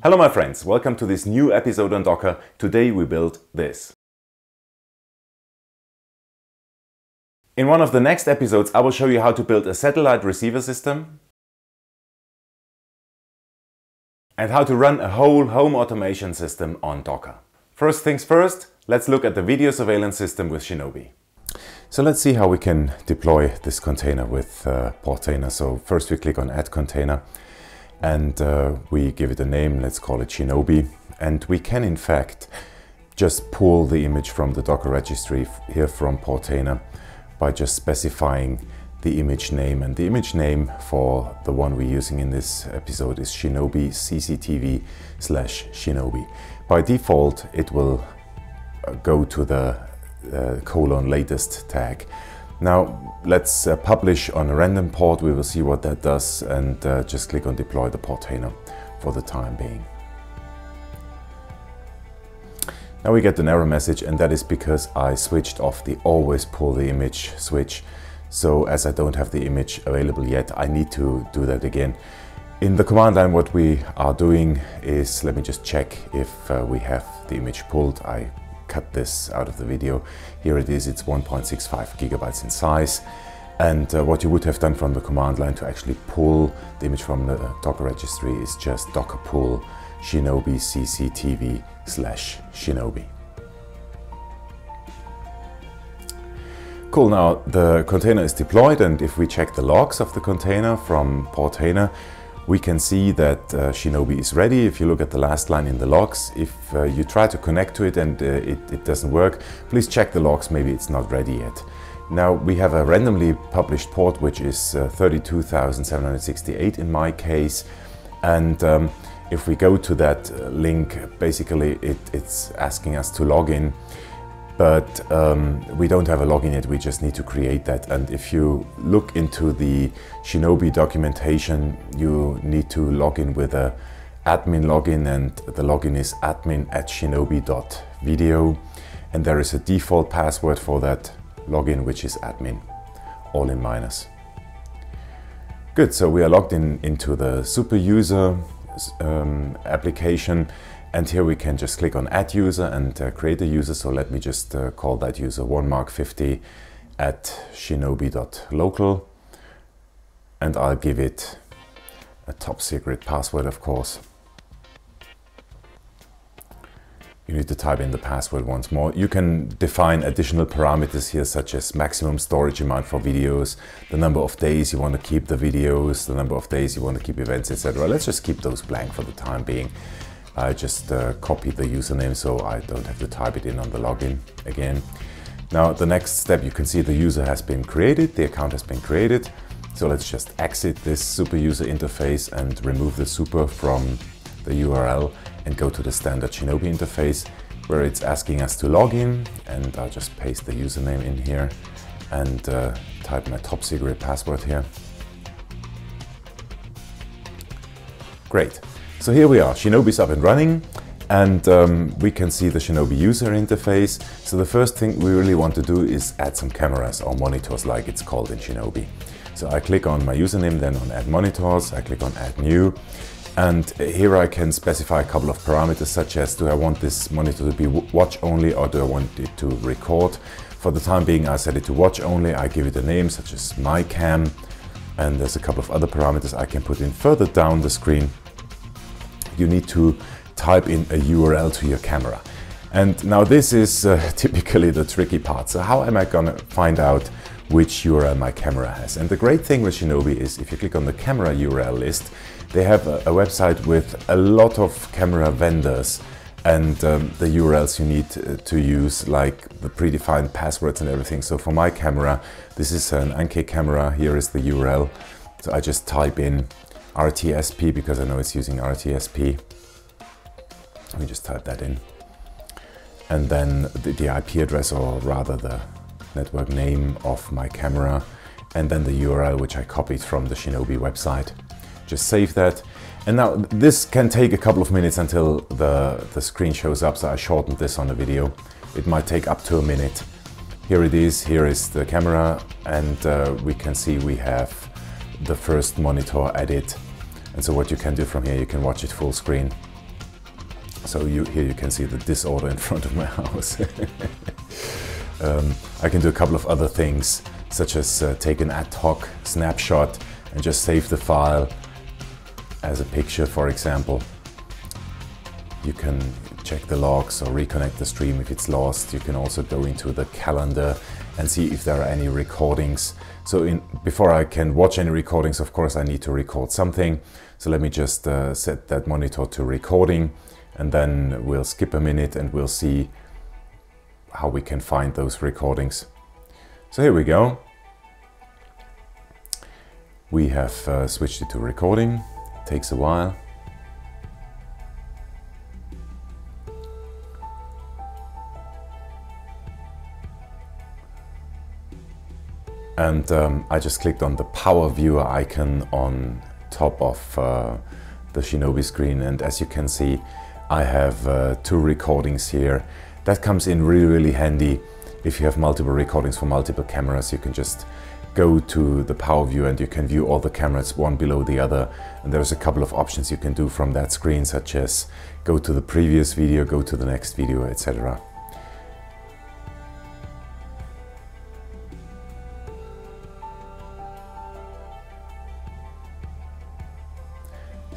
Hello my friends, welcome to this new episode on Docker. Today we build this. In one of the next episodes I will show you how to build a satellite receiver system and how to run a whole home automation system on Docker. First things first, let's look at the video surveillance system with Shinobi. So let's see how we can deploy this container with uh, Portainer. So first we click on add container and uh, we give it a name, let's call it Shinobi. And we can in fact just pull the image from the Docker registry here from Portainer by just specifying the image name. And the image name for the one we're using in this episode is Shinobi CCTV slash Shinobi. By default, it will uh, go to the uh, colon latest tag. Now let's uh, publish on a random port. We will see what that does and uh, just click on deploy the portainer for the time being. Now we get an error message and that is because I switched off the always pull the image switch. So as I don't have the image available yet, I need to do that again. In the command line what we are doing is, let me just check if uh, we have the image pulled. I cut this out of the video. Here it is, it's 1.65 gigabytes in size. And uh, what you would have done from the command line to actually pull the image from the Docker registry is just docker pull shinobi cctv slash shinobi. Cool, now the container is deployed and if we check the logs of the container from Portainer, we can see that uh, Shinobi is ready. If you look at the last line in the logs, if uh, you try to connect to it and uh, it, it, doesn't work, please check the logs, maybe it's not ready yet. Now we have a randomly published port which is uh, 32,768 in my case and um, if we go to that uh, link basically it, it's asking us to log in but um, we don't have a login yet, we just need to create that. And if you look into the Shinobi documentation, you need to log in with a admin login and the login is admin at shinobi.video and there is a default password for that login which is admin, all in minus. Good, so we are logged in into the super user um, application and here we can just click on add user and uh, create a user. So let me just uh, call that user 1mark50 at shinobi.local. And I'll give it a top secret password, of course. You need to type in the password once more. You can define additional parameters here, such as maximum storage amount for videos, the number of days you want to keep the videos, the number of days you want to keep events, etc. Let's just keep those blank for the time being. I just uh, the username so I don't have to type it in on the login again. Now the next step you can see the user has been created, the account has been created. So let's just exit this super user interface and remove the super from the URL and go to the standard Shinobi interface where it's asking us to log in and I'll just paste the username in here and uh, type my top secret password here. Great. So here we are, Shinobi's up and running and um, we can see the Shinobi user interface. So the first thing we really want to do is add some cameras or monitors like it's called in Shinobi. So I click on my username, then on add monitors, I click on add new and here I can specify a couple of parameters such as do I want this monitor to be watch only or do I want it to record. For the time being I set it to watch only, I give it a name such as my cam and there's a couple of other parameters I can put in further down the screen you need to type in a URL to your camera. And now this is uh, typically the tricky part. So how am I gonna find out which URL my camera has? And the great thing with Shinobi is if you click on the camera URL list, they have a, a website with a lot of camera vendors and um, the URLs you need uh, to use like the predefined passwords and everything. So for my camera, this is an Anke camera, here is the URL. So I just type in RTSP because I know it's using RTSP. Let me just type that in. And then the, the IP address or rather the network name of my camera and then the URL which I copied from the Shinobi website. Just save that. And now this can take a couple of minutes until the, the screen shows up, so I shortened this on the video. It might take up to a minute. Here it is, here is the camera, and uh, we can see we have the first monitor added and so what you can do from here, you can watch it full screen. So you, here you can see the disorder in front of my house. um, I can do a couple of other things, such as uh, take an ad hoc snapshot and just save the file as a picture, for example. You can check the logs or reconnect the stream if it's lost. You can also go into the calendar and see if there are any recordings. So in, before I can watch any recordings, of course, I need to record something. So let me just uh, set that monitor to recording and then we'll skip a minute and we'll see how we can find those recordings. So here we go. We have uh, switched it to recording. It takes a while. and um, I just clicked on the power viewer icon on top of uh, the Shinobi screen. And as you can see I have uh, two recordings here. That comes in really really handy if you have multiple recordings for multiple cameras. You can just go to the power view and you can view all the cameras one below the other. And there's a couple of options you can do from that screen such as go to the previous video go to the next video etc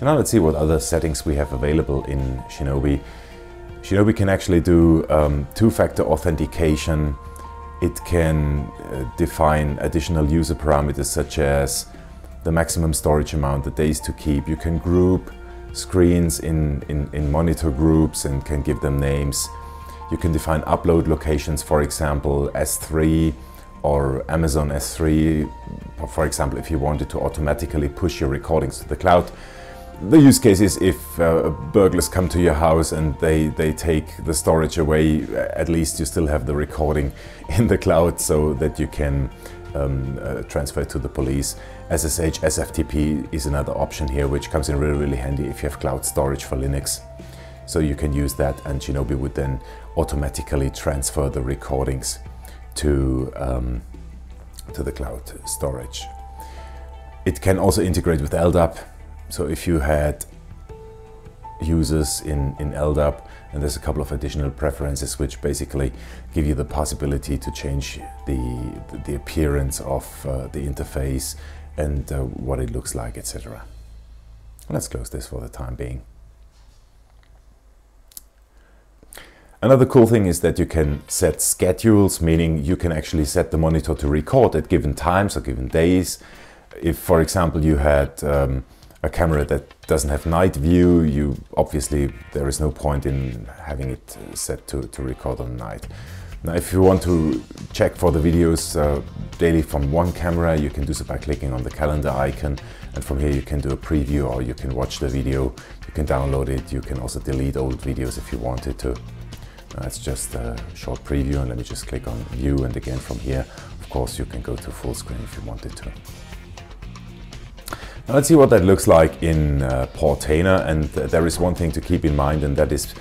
So now let's see what other settings we have available in Shinobi. Shinobi can actually do um, two-factor authentication. It can uh, define additional user parameters such as the maximum storage amount, the days to keep. You can group screens in, in, in monitor groups and can give them names. You can define upload locations, for example, S3 or Amazon S3. For example, if you wanted to automatically push your recordings to the cloud, the use case is if uh, burglars come to your house and they, they take the storage away, at least you still have the recording in the cloud so that you can um, uh, transfer to the police. SSH, SFTP is another option here which comes in really, really handy if you have cloud storage for Linux. So you can use that and Shinobi would then automatically transfer the recordings to, um, to the cloud storage. It can also integrate with LDAP so if you had users in, in LDAP, and there's a couple of additional preferences which basically give you the possibility to change the, the appearance of uh, the interface and uh, what it looks like, etc. Let's close this for the time being. Another cool thing is that you can set schedules, meaning you can actually set the monitor to record at given times or given days. If, for example, you had um, a camera that doesn't have night view, you obviously there is no point in having it set to, to record on night. Now if you want to check for the videos uh, daily from one camera, you can do so by clicking on the calendar icon and from here you can do a preview or you can watch the video, you can download it, you can also delete old videos if you wanted to. That's just a short preview and let me just click on view and again from here of course you can go to full screen if you wanted to. Now let's see what that looks like in uh, Portainer and there is one thing to keep in mind and that is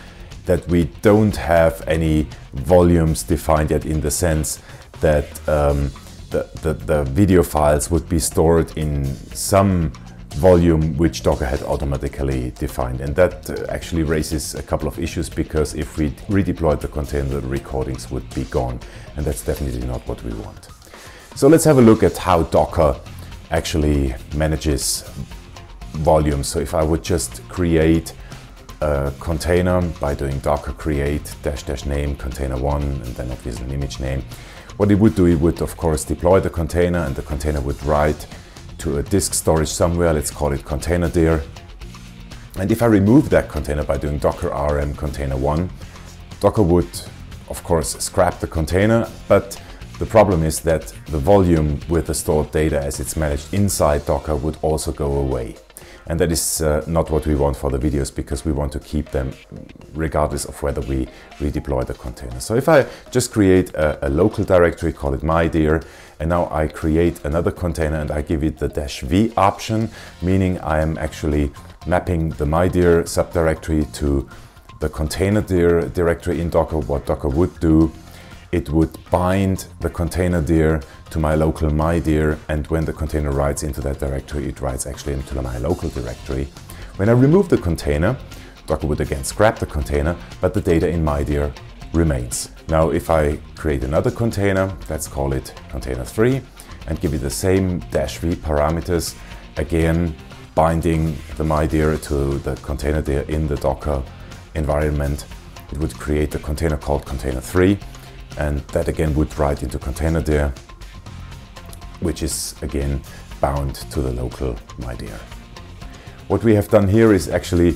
that we don't have any volumes defined yet in the sense that um, the, the, the, video files would be stored in some volume which Docker had automatically defined. And that uh, actually raises a couple of issues because if we redeployed the container the recordings would be gone. And that's definitely not what we want. So let's have a look at how Docker actually manages volume. So if I would just create a container by doing docker create dash dash name container one and then obviously an image name. What it would do, it would of course deploy the container and the container would write to a disk storage somewhere, let's call it container dir. And if I remove that container by doing docker rm container one, Docker would of course scrap the container, but the problem is that the volume with the stored data as it's managed inside Docker would also go away. And that is uh, not what we want for the videos because we want to keep them regardless of whether we redeploy the container. So if I just create a, a local directory, call it mydir, and now I create another container and I give it the dash v option, meaning I am actually mapping the mydir subdirectory to the container dir directory in Docker, what Docker would do it would bind the container dir to my local my mydir and when the container writes into that directory, it writes actually into my local directory. When I remove the container, Docker would again scrap the container, but the data in my MyDir remains. Now, if I create another container, let's call it container 3, and give it the same dash v parameters, again binding the MyDir to the container dir in the Docker environment, it would create a container called container 3, and that again would write into container dir, which is again bound to the local MyDir. What we have done here is actually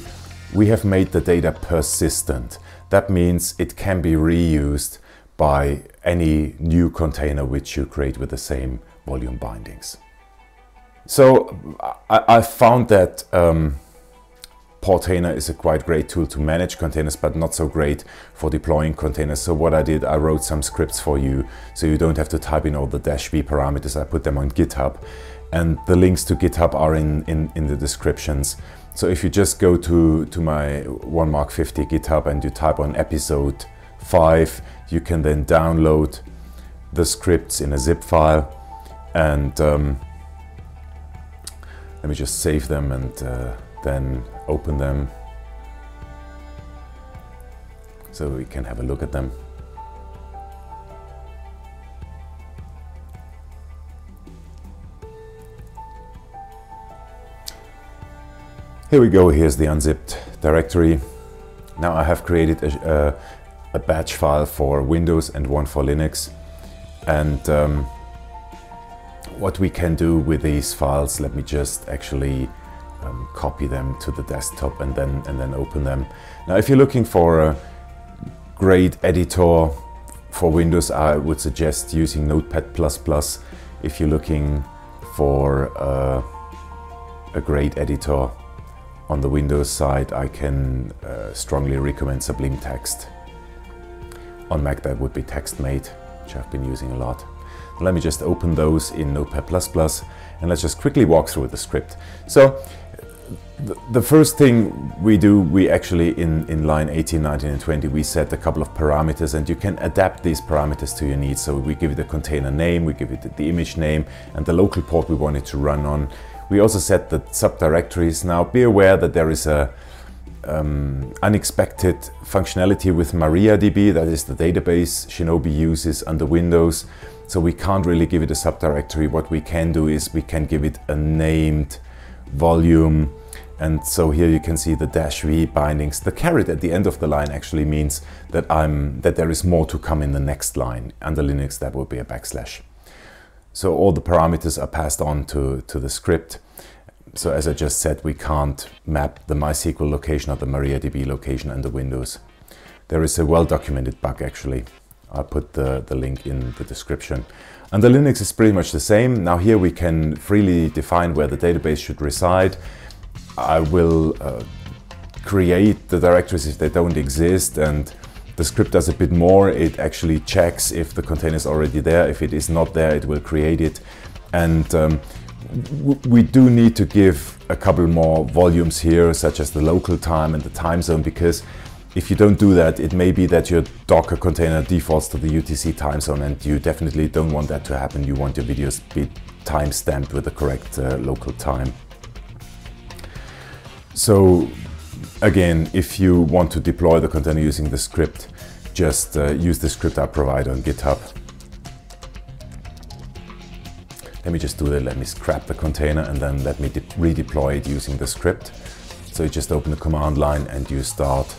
we have made the data persistent. That means it can be reused by any new container which you create with the same volume bindings. So I, I found that um, Portainer is a quite great tool to manage containers, but not so great for deploying containers. So what I did, I wrote some scripts for you, so you don't have to type in all the dash v parameters. I put them on GitHub, and the links to GitHub are in, in, in the descriptions. So if you just go to, to my 1 Mark 50 GitHub and you type on episode 5, you can then download the scripts in a zip file and um, let me just save them and uh, then open them so we can have a look at them. Here we go, here's the unzipped directory. Now I have created a, a, a batch file for Windows and one for Linux. And um, what we can do with these files, let me just actually um, copy them to the desktop and then, and then open them. Now, if you're looking for a great editor for Windows, I would suggest using Notepad++. If you're looking for uh, a great editor on the Windows side, I can uh, strongly recommend Sublime Text. On Mac, that would be TextMate, which I've been using a lot. Let me just open those in Notepad++ and let's just quickly walk through the script. So the first thing we do, we actually in, in line 18, 19 and 20, we set a couple of parameters and you can adapt these parameters to your needs. So we give it a container name, we give it the image name and the local port we want it to run on. We also set the subdirectories. Now be aware that there is a um, unexpected functionality with MariaDB, that is the database Shinobi uses under Windows. So we can't really give it a subdirectory. What we can do is we can give it a named volume and so here you can see the dash V bindings. The caret at the end of the line actually means that, I'm, that there is more to come in the next line. Under Linux, that would be a backslash. So all the parameters are passed on to, to the script. So as I just said, we can't map the MySQL location or the MariaDB location under Windows. There is a well-documented bug actually. I'll put the, the link in the description. Under Linux is pretty much the same. Now here we can freely define where the database should reside. I will uh, create the directories if they don't exist and the script does a bit more. It actually checks if the container is already there. If it is not there, it will create it. And um, we do need to give a couple more volumes here, such as the local time and the time zone, because if you don't do that, it may be that your Docker container defaults to the UTC time zone and you definitely don't want that to happen. You want your videos to be timestamped with the correct uh, local time. So again, if you want to deploy the container using the script, just uh, use the script I provide on GitHub. Let me just do that. Let me scrap the container and then let me redeploy it using the script. So you just open the command line and you start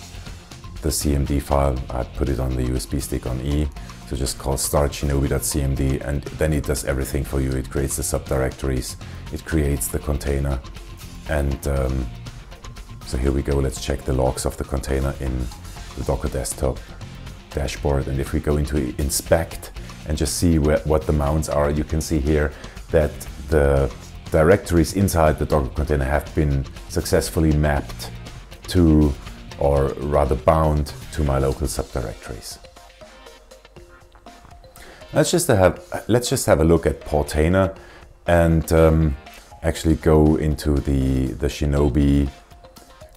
the CMD file. I put it on the USB stick on E. So just call start shinobi.cmd and then it does everything for you. It creates the subdirectories, it creates the container and um, so here we go, let's check the logs of the container in the Docker desktop dashboard. And if we go into inspect and just see where, what the mounts are, you can see here that the directories inside the Docker container have been successfully mapped to, or rather bound to my local subdirectories. Let's just have, let's just have a look at Portainer and um, actually go into the, the Shinobi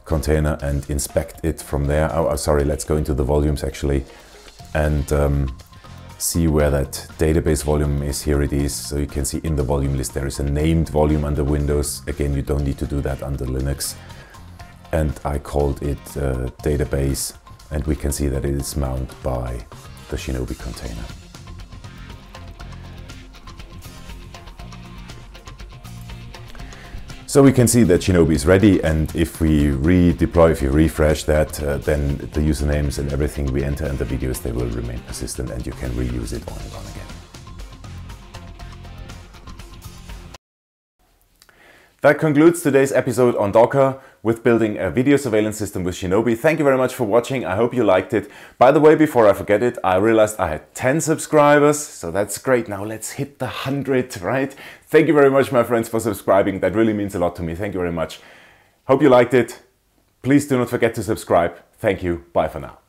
container and inspect it from there. Oh, oh, sorry, let's go into the volumes actually and um, see where that database volume is. Here it is. So you can see in the volume list there is a named volume under Windows. Again, you don't need to do that under Linux. And I called it uh, database and we can see that it is mounted by the Shinobi container. So we can see that Shinobi is ready and if we redeploy, if you refresh that, uh, then the usernames and everything we enter in the videos, they will remain persistent and you can reuse it on and on again. That concludes today's episode on Docker with building a video surveillance system with Shinobi. Thank you very much for watching. I hope you liked it. By the way, before I forget it, I realized I had 10 subscribers, so that's great. Now let's hit the 100, right? Thank you very much, my friends, for subscribing. That really means a lot to me. Thank you very much. Hope you liked it. Please do not forget to subscribe. Thank you. Bye for now.